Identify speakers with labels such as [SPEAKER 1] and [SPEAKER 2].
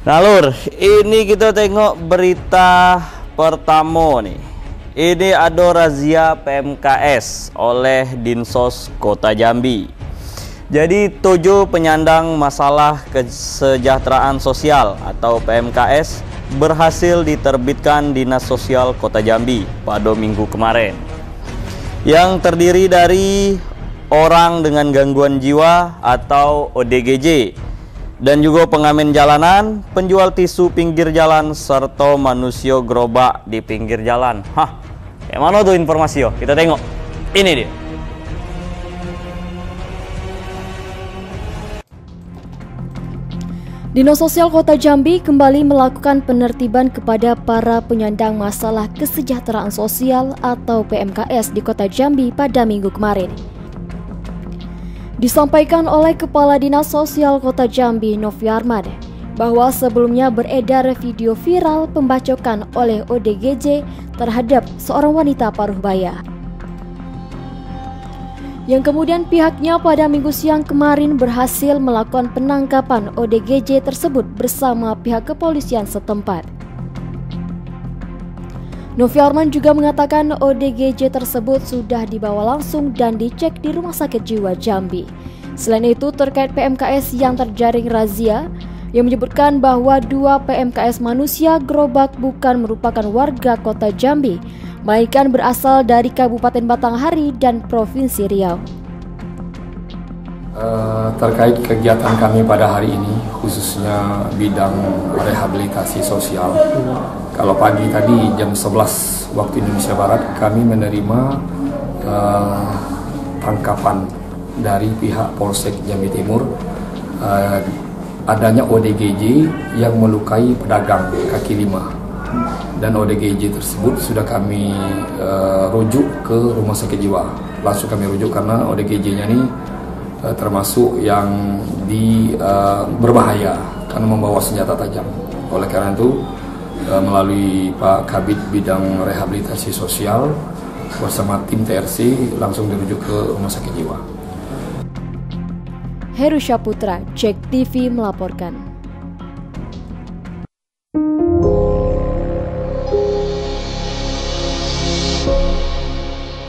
[SPEAKER 1] Nah lur, ini kita tengok berita pertama nih. Ini ada razia PMKS oleh Dinsos Kota Jambi. Jadi tujuh penyandang masalah kesejahteraan sosial atau PMKS berhasil diterbitkan Dinas Sosial Kota Jambi pada minggu kemarin. Yang terdiri dari orang dengan gangguan jiwa atau ODGJ dan juga pengamen jalanan, penjual tisu pinggir jalan serta manusia gerobak di pinggir jalan. Hah, kayak mana tuh informasi yo? Kita tengok. Ini dia.
[SPEAKER 2] Dinas Sosial Kota Jambi kembali melakukan penertiban kepada para penyandang masalah kesejahteraan sosial atau PMKS di Kota Jambi pada minggu kemarin. Disampaikan oleh Kepala Dinas Sosial Kota Jambi Novi Armad bahwa sebelumnya beredar video viral pembacokan oleh ODGJ terhadap seorang wanita paruh baya yang kemudian pihaknya pada minggu siang kemarin berhasil melakukan penangkapan ODGJ tersebut bersama pihak kepolisian setempat. Novi Arman juga mengatakan ODGJ tersebut sudah dibawa langsung dan dicek di Rumah Sakit Jiwa Jambi. Selain itu terkait PMKS yang terjaring razia, yang menyebutkan bahwa dua PMKS manusia gerobak bukan merupakan warga kota Jambi, melainkan berasal dari Kabupaten Batanghari dan Provinsi Riau.
[SPEAKER 3] Uh, terkait kegiatan kami pada hari ini, khususnya bidang rehabilitasi sosial. Kalau pagi tadi jam 11 waktu Indonesia Barat, kami menerima uh, tangkapan dari pihak Polsek Jambi Timur uh, adanya ODGJ yang melukai pedagang kaki lima dan ODGJ tersebut sudah kami uh, rujuk ke rumah sakit jiwa. Langsung kami rujuk karena ODGJ-nya ini uh, termasuk yang di uh, berbahaya karena membawa senjata tajam. Oleh karena itu melalui Pak Kabit Bidang Rehabilitasi Sosial bersama tim TRC langsung dirujuk ke rumah sakit jiwa.
[SPEAKER 2] Heru Syaputra, Cek TV melaporkan.